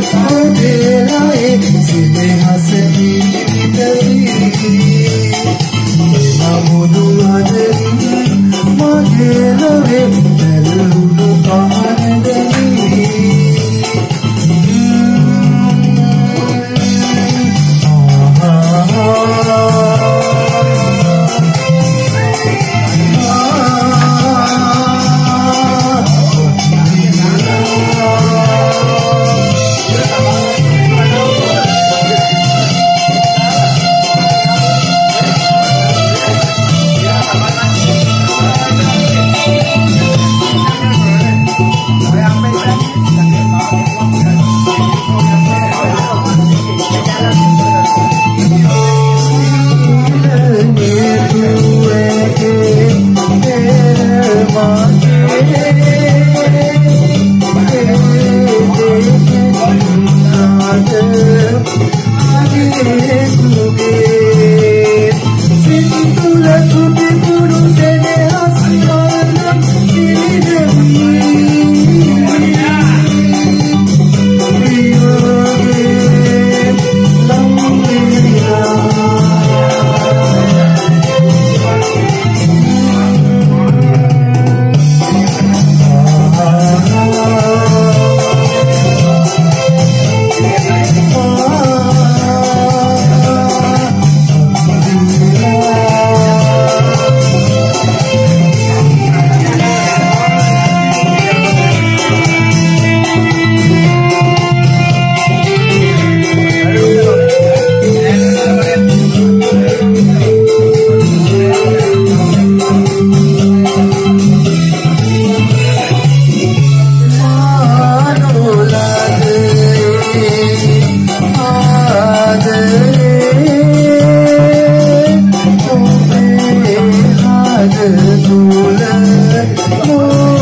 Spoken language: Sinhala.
සම්පේලායේ සිත හසකි විතරී නමුදු මදින් මගේ ලොවේ බැලුණු පහර ආගේ සුගේ සිතුල සුගේ mùa lên mùa